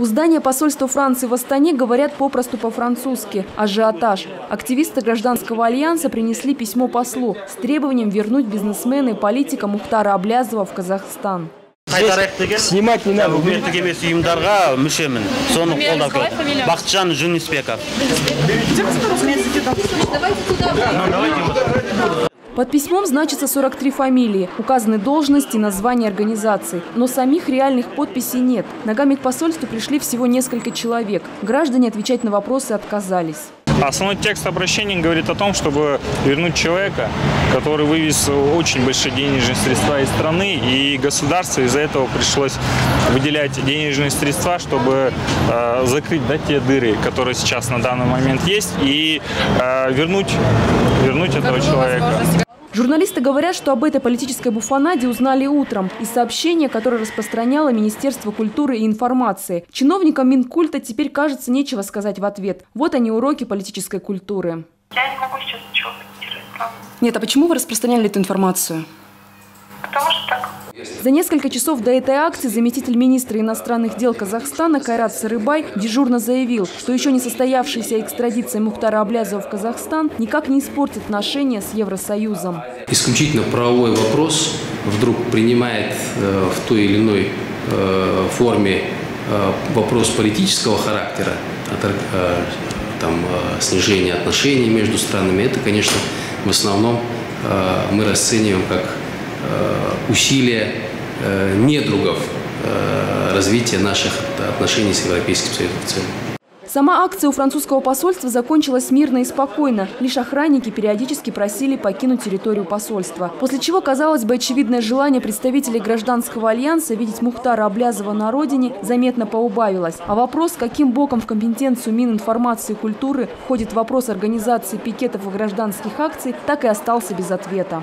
У здания посольства Франции в Астане говорят попросту по-французски. Ажиотаж. Активисты гражданского альянса принесли письмо послу с требованием вернуть бизнесмена и политика Мухтара Аблязова в Казахстан. Снимать не надо. үкіметтік емес ұйымдарға Под письмом значится 43 фамилии, указаны должности и названия организаций. Но самих реальных подписей нет. Ногами к посольству пришли всего несколько человек. Граждане отвечать на вопросы отказались. Основной текст обращения говорит о том, чтобы вернуть человека, который вывез очень большие денежные средства из страны, и государству из-за этого пришлось выделять денежные средства, чтобы э, закрыть да, те дыры, которые сейчас на данный момент есть, и э, вернуть, вернуть этого человека. Журналисты говорят, что об этой политической буфанаде узнали утром из сообщения, которое распространяло Министерство культуры и информации. Чиновникам Минкульта теперь, кажется, нечего сказать в ответ. Вот они уроки политической культуры. Я не могу сейчас ничего комментировать, правда. Нет, а почему вы распространяли эту информацию? За несколько часов до этой акции заместитель министра иностранных дел Казахстана Кайрат Сарыбай дежурно заявил, что еще не состоявшаяся экстрадиция Мухтара Аблязова в Казахстан никак не испортит отношения с Евросоюзом. Исключительно правовой вопрос вдруг принимает э, в той или иной э, форме э, вопрос политического характера, э, там, снижение отношений между странами, это, конечно, в основном мы расцениваем как усилия э, недругов э, развития наших отношений с Европейским Союзом в целом. Сама акция у французского посольства закончилась мирно и спокойно. Лишь охранники периодически просили покинуть территорию посольства. После чего, казалось бы, очевидное желание представителей гражданского альянса видеть Мухтара Аблязова на родине заметно поубавилось. А вопрос, каким боком в компетенцию Мининформации и культуры входит вопрос организации пикетов и гражданских акций, так и остался без ответа.